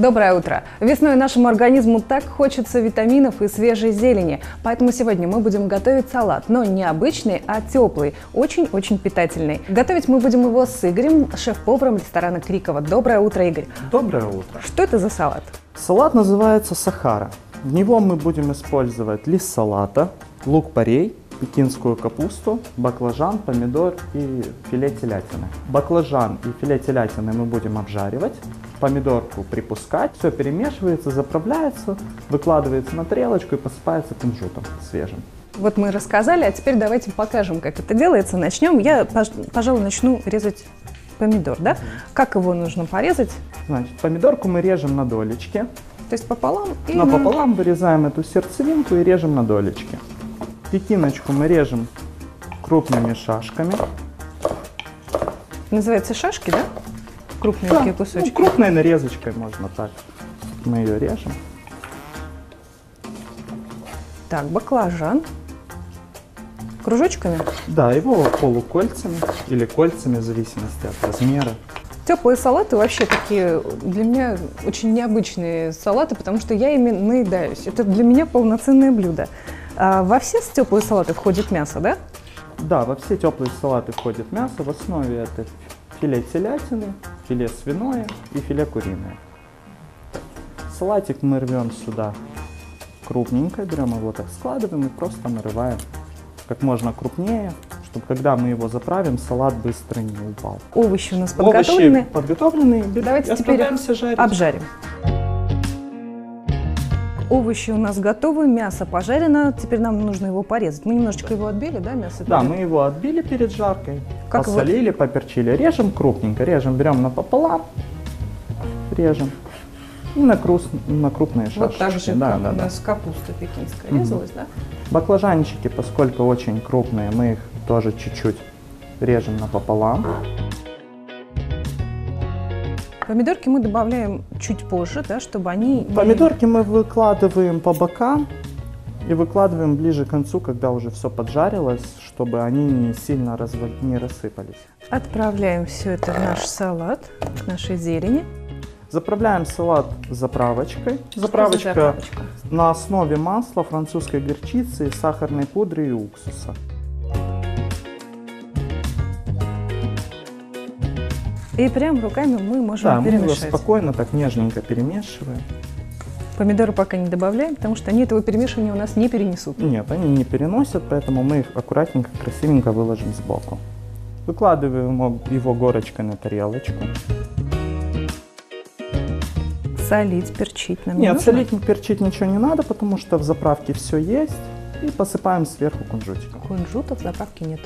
Доброе утро! Весной нашему организму так хочется витаминов и свежей зелени, поэтому сегодня мы будем готовить салат, но не обычный, а теплый, очень-очень питательный. Готовить мы будем его с Игорем, шеф-поваром ресторана Крикова. Доброе утро, Игорь! Доброе утро! Что это за салат? Салат называется сахара. В него мы будем использовать лист салата, лук-порей, пекинскую капусту, баклажан, помидор и филе телятины. Баклажан и филе телятины мы будем обжаривать, помидорку припускать, все перемешивается, заправляется, выкладывается на тарелочку и посыпается кунжутом свежим. Вот мы рассказали, а теперь давайте покажем, как это делается. Начнем. Я, пожалуй, начну резать помидор, да? Как его нужно порезать? Значит, помидорку мы режем на долечки. То есть пополам? И Напополам вырезаем эту сердцевинку и режем на долечки. Пекиночку мы режем крупными шашками. Называется шашки, да? Крупные да, такие кусочки. Ну, крупной нарезочкой можно так. Мы ее режем. Так, баклажан. Кружочками? Да, его полукольцами или кольцами, в зависимости от размера. Теплые салаты вообще такие для меня очень необычные салаты, потому что я ими наедаюсь. Это для меня полноценное блюдо. А во все теплые салаты входит мясо, да? Да, во все теплые салаты входит мясо. В основе это филе телятины, филе свиное и филе куриное. Салатик мы рвем сюда крупненько, берем его так складываем и просто нарываем как можно крупнее, чтобы когда мы его заправим, салат быстро не упал. Овощи у нас подготовлены. Овощи подготовлены. Давайте теперь жарить. обжарим. Овощи у нас готовы, мясо пожарено, теперь нам нужно его порезать. Мы немножечко его отбили, да, мясо? Да, мы его отбили перед жаркой, как посолили, его? поперчили. Режем крупненько, режем, берем напополам, режем. И на, крус, на крупные шашки. Вот так же, да, как да, у нас да. капуста пекинская резалась, да? Баклажанчики, поскольку очень крупные, мы их тоже чуть-чуть режем напополам. Помидорки мы добавляем чуть позже, да, чтобы они... Помидорки мы выкладываем по бокам и выкладываем ближе к концу, когда уже все поджарилось, чтобы они не сильно развал... не рассыпались. Отправляем все это в наш салат, к нашей зелени. Заправляем салат заправочкой. Заправочка, заправочка на основе масла, французской горчицы, сахарной пудры и уксуса. И прям руками мы можем да, перемешать. мы его спокойно, так нежненько перемешиваем. Помидоры пока не добавляем, потому что они этого перемешивания у нас не перенесут. Нет, они не переносят, поэтому мы их аккуратненько, красивенько выложим сбоку. Выкладываем его горочкой на тарелочку. Солить, перчить нам Нет, не солить, перчить ничего не надо, потому что в заправке все есть. И посыпаем сверху кунжутиком. Кунжута в заправке нет.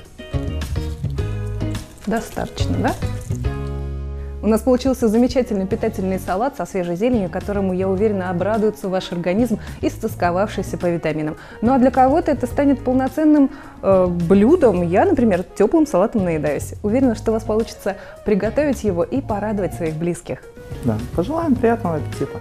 Достаточно, да? У нас получился замечательный питательный салат со свежей зеленью, которому, я уверена, обрадуется ваш организм, истосковавшийся по витаминам. Ну а для кого-то это станет полноценным э, блюдом. Я, например, теплым салатом наедаюсь. Уверена, что у вас получится приготовить его и порадовать своих близких. Да, пожелаем приятного аппетита.